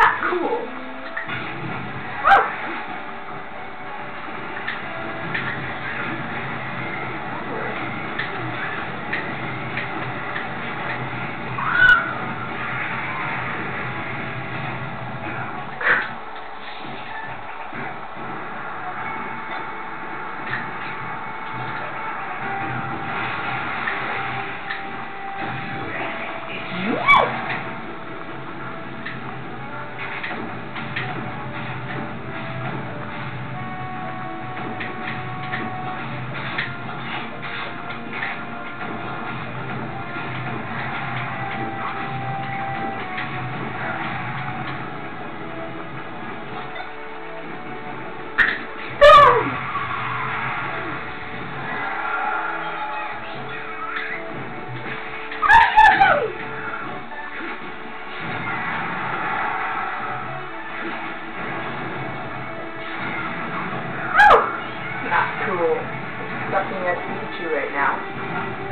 that cool? Cool. Sucking at Pikachu right now.